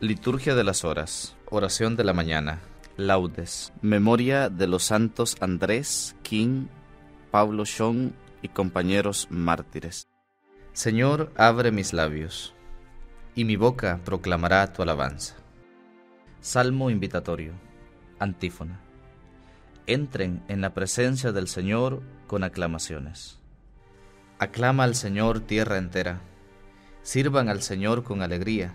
Liturgia de las Horas, Oración de la Mañana, Laudes, Memoria de los Santos Andrés, King, Pablo Shon y compañeros mártires. Señor, abre mis labios, y mi boca proclamará tu alabanza. Salmo invitatorio, antífona. Entren en la presencia del Señor con aclamaciones. Aclama al Señor tierra entera, sirvan al Señor con alegría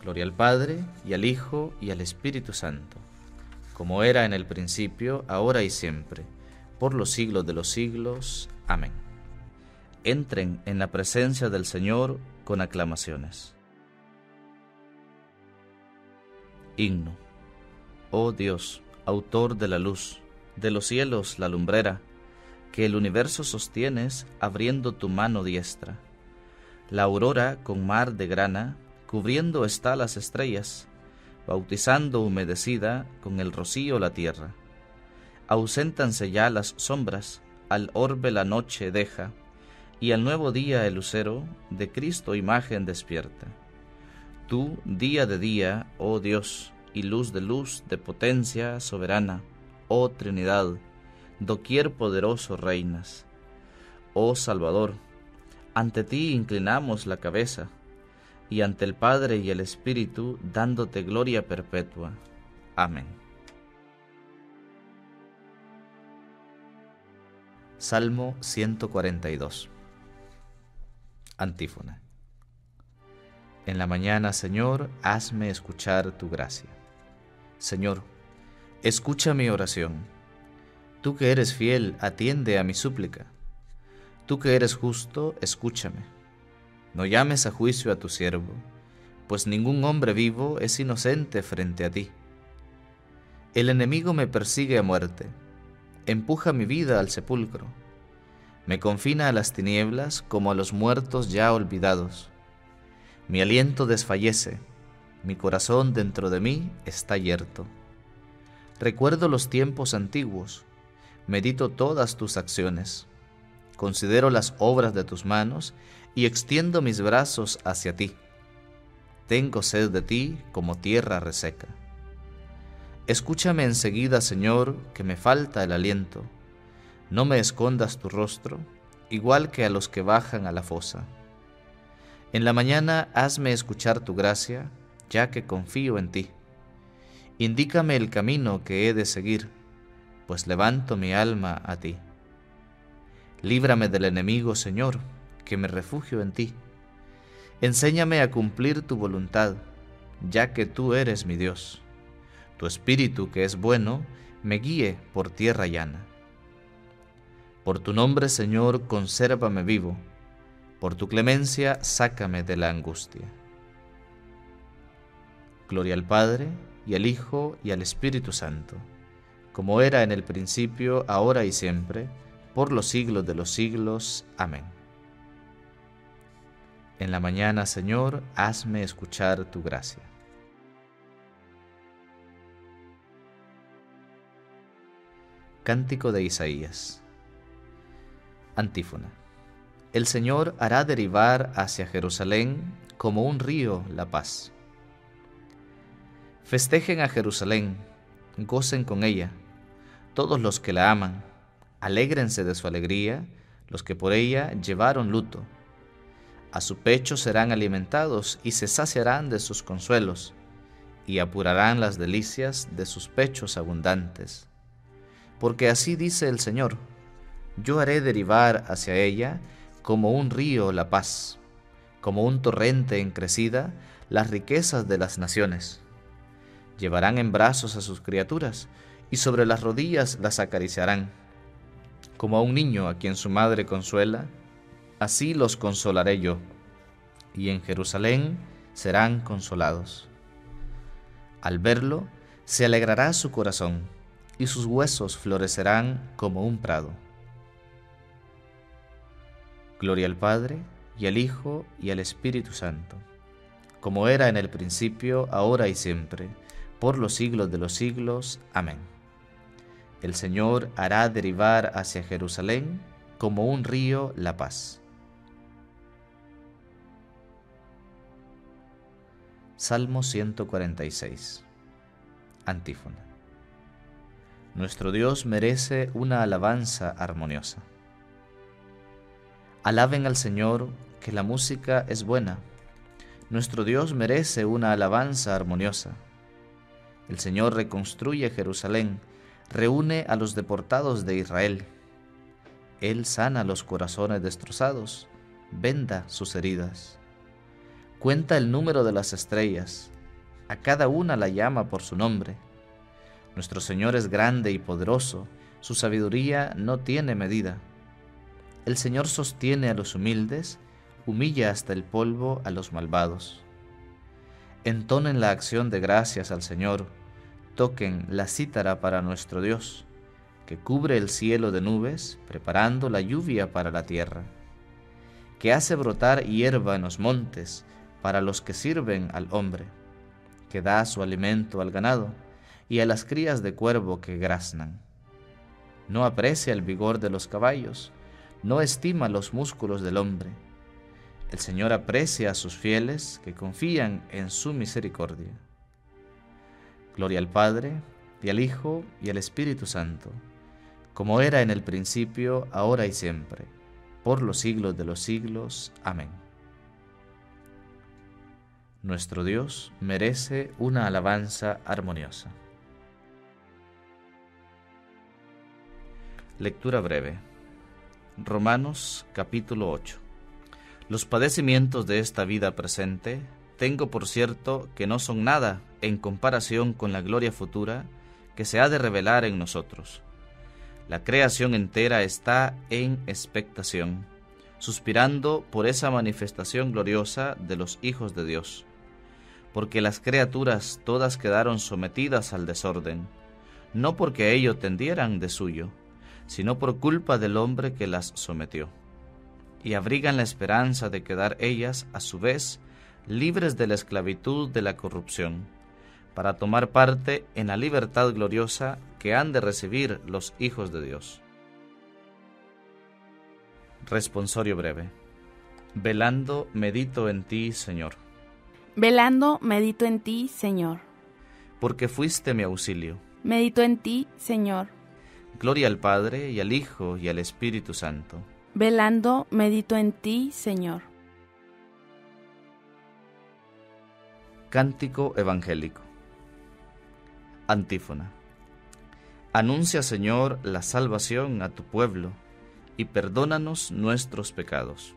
Gloria al Padre, y al Hijo, y al Espíritu Santo, como era en el principio, ahora y siempre, por los siglos de los siglos. Amén. Entren en la presencia del Señor con aclamaciones. Himno. Oh Dios, autor de la luz, de los cielos la lumbrera, que el universo sostienes abriendo tu mano diestra. La aurora con mar de grana cubriendo está las estrellas, bautizando humedecida con el rocío la tierra. Auséntanse ya las sombras, al orbe la noche deja, y al nuevo día el lucero de Cristo imagen despierta. Tú, día de día, oh Dios, y luz de luz, de potencia soberana, oh Trinidad, doquier poderoso reinas. Oh Salvador, ante ti inclinamos la cabeza, y ante el Padre y el Espíritu, dándote gloria perpetua. Amén. Salmo 142 Antífona En la mañana, Señor, hazme escuchar tu gracia. Señor, escucha mi oración. Tú que eres fiel, atiende a mi súplica. Tú que eres justo, escúchame no llames a juicio a tu siervo, pues ningún hombre vivo es inocente frente a ti. El enemigo me persigue a muerte, empuja mi vida al sepulcro, me confina a las tinieblas como a los muertos ya olvidados. Mi aliento desfallece, mi corazón dentro de mí está yerto. Recuerdo los tiempos antiguos, medito todas tus acciones, considero las obras de tus manos y extiendo mis brazos hacia ti. Tengo sed de ti como tierra reseca. Escúchame enseguida, Señor, que me falta el aliento. No me escondas tu rostro, igual que a los que bajan a la fosa. En la mañana hazme escuchar tu gracia, ya que confío en ti. Indícame el camino que he de seguir, pues levanto mi alma a ti. Líbrame del enemigo, Señor, que me refugio en ti. Enséñame a cumplir tu voluntad, ya que tú eres mi Dios. Tu espíritu, que es bueno, me guíe por tierra llana. Por tu nombre, Señor, consérvame vivo. Por tu clemencia, sácame de la angustia. Gloria al Padre, y al Hijo, y al Espíritu Santo, como era en el principio, ahora y siempre, por los siglos de los siglos. Amén. En la mañana, Señor, hazme escuchar tu gracia. Cántico de Isaías. Antífona. El Señor hará derivar hacia Jerusalén como un río la paz. Festejen a Jerusalén, gocen con ella, todos los que la aman, alégrense de su alegría, los que por ella llevaron luto a su pecho serán alimentados y se saciarán de sus consuelos, y apurarán las delicias de sus pechos abundantes. Porque así dice el Señor, yo haré derivar hacia ella como un río la paz, como un torrente en crecida las riquezas de las naciones. Llevarán en brazos a sus criaturas y sobre las rodillas las acariciarán, como a un niño a quien su madre consuela, así los consolaré yo, y en Jerusalén serán consolados. Al verlo, Se alegrará su corazón, y sus huesos florecerán como un prado. Gloria al Padre, y al Hijo, y al Espíritu Santo, como era en el principio, ahora y siempre, por los siglos de los siglos. Amén. El Señor hará derivar hacia Jerusalén como un río la paz. Salmo 146 Antífona. Nuestro Dios merece una alabanza armoniosa. Alaben al Señor, que la música es buena. Nuestro Dios merece una alabanza armoniosa. El Señor reconstruye Jerusalén, reúne a los deportados de Israel. Él sana los corazones destrozados, venda sus heridas. Cuenta el número de las estrellas, a cada una la llama por su nombre. Nuestro Señor es grande y poderoso, su sabiduría no tiene medida. El Señor sostiene a los humildes, humilla hasta el polvo a los malvados. Entonen la acción de gracias al Señor, toquen la cítara para nuestro Dios, que cubre el cielo de nubes, preparando la lluvia para la tierra, que hace brotar hierba en los montes para los que sirven al hombre que da su alimento al ganado, y a las crías de cuervo que graznan. No aprecia el vigor de los caballos, no estima los músculos del hombre. El Señor aprecia a sus fieles que confían en su misericordia. Gloria al Padre, y al Hijo, y al Espíritu Santo, como era en el principio, ahora y siempre, por los siglos de los siglos. Amén. Nuestro Dios merece una alabanza armoniosa. Lectura breve. Romanos capítulo 8. Los padecimientos de esta vida presente tengo por cierto que no son nada en comparación con la gloria futura que se ha de revelar en nosotros. La creación entera está en expectación, suspirando por esa manifestación gloriosa de los hijos de Dios porque las criaturas todas quedaron sometidas al desorden, no porque ello tendieran de suyo, sino por culpa del hombre que las sometió, y abrigan la esperanza de quedar ellas, a su vez, libres de la esclavitud de la corrupción, para tomar parte en la libertad gloriosa que han de recibir los hijos de Dios. Responsorio breve. Velando medito en ti, Señor. Velando, medito en ti, Señor. Porque fuiste mi auxilio. Medito en ti, Señor. Gloria al Padre, y al Hijo, y al Espíritu Santo. Velando, medito en ti, Señor. Cántico Evangélico. Antífona. Anuncia, Señor, la salvación a tu pueblo, y perdónanos nuestros pecados.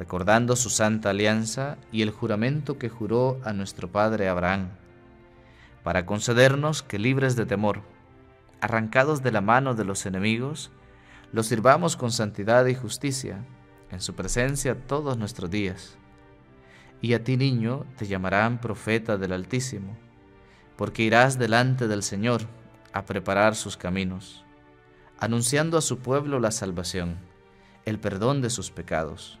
recordando su santa alianza y el juramento que juró a nuestro padre Abraham, para concedernos que libres de temor, arrancados de la mano de los enemigos, los sirvamos con santidad y justicia en su presencia todos nuestros días. Y a ti, niño, te llamarán profeta del Altísimo, porque irás delante del Señor a preparar sus caminos, anunciando a su pueblo la salvación, el perdón de sus pecados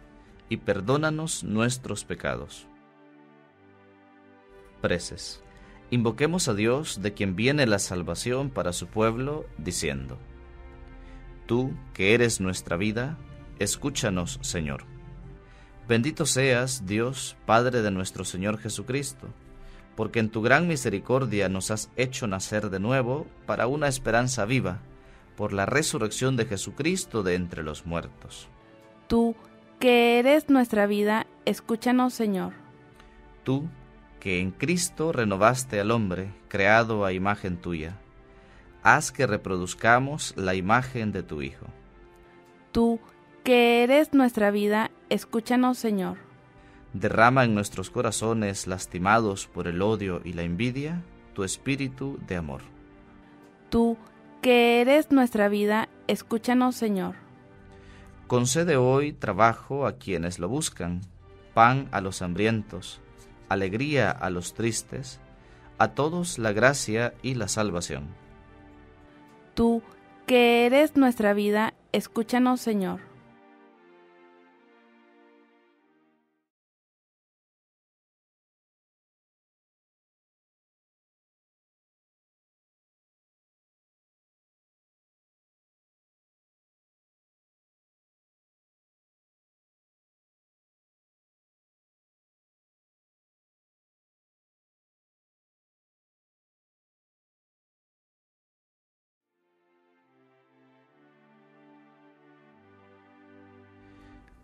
y perdónanos nuestros pecados. Preces. Invoquemos a Dios de quien viene la salvación para su pueblo, diciendo, Tú, que eres nuestra vida, escúchanos, Señor. Bendito seas, Dios, Padre de nuestro Señor Jesucristo, porque en tu gran misericordia nos has hecho nacer de nuevo para una esperanza viva, por la resurrección de Jesucristo de entre los muertos. Tú, que eres nuestra vida, escúchanos, Señor. Tú, que en Cristo renovaste al hombre, creado a imagen tuya, haz que reproduzcamos la imagen de tu Hijo. Tú, que eres nuestra vida, escúchanos, Señor. Derrama en nuestros corazones lastimados por el odio y la envidia tu espíritu de amor. Tú, que eres nuestra vida, escúchanos, Señor. Concede hoy trabajo a quienes lo buscan, pan a los hambrientos, alegría a los tristes, a todos la gracia y la salvación. Tú, que eres nuestra vida, escúchanos, Señor.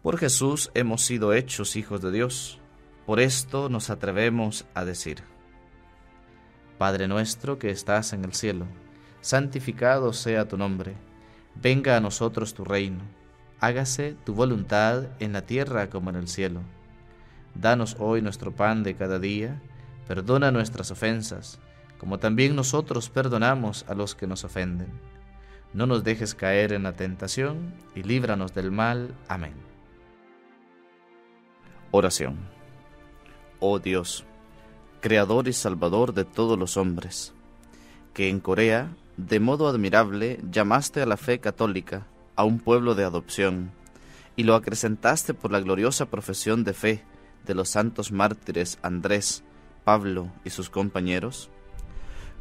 Por Jesús hemos sido hechos hijos de Dios. Por esto nos atrevemos a decir, Padre nuestro que estás en el cielo, santificado sea tu nombre, venga a nosotros tu reino, hágase tu voluntad en la tierra como en el cielo. Danos hoy nuestro pan de cada día, perdona nuestras ofensas, como también nosotros perdonamos a los que nos ofenden. No nos dejes caer en la tentación y líbranos del mal. Amén. Oración. Oh Dios, Creador y Salvador de todos los hombres, que en Corea, de modo admirable, llamaste a la fe católica a un pueblo de adopción, y lo acrecentaste por la gloriosa profesión de fe de los santos mártires Andrés, Pablo y sus compañeros,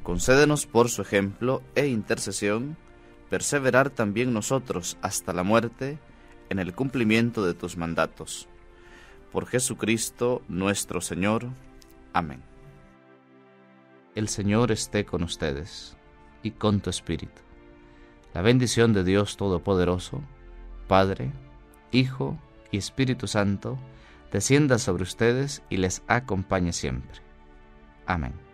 concédenos por su ejemplo e intercesión perseverar también nosotros hasta la muerte en el cumplimiento de tus mandatos por Jesucristo nuestro Señor. Amén. El Señor esté con ustedes y con tu espíritu. La bendición de Dios Todopoderoso, Padre, Hijo y Espíritu Santo, descienda sobre ustedes y les acompañe siempre. Amén.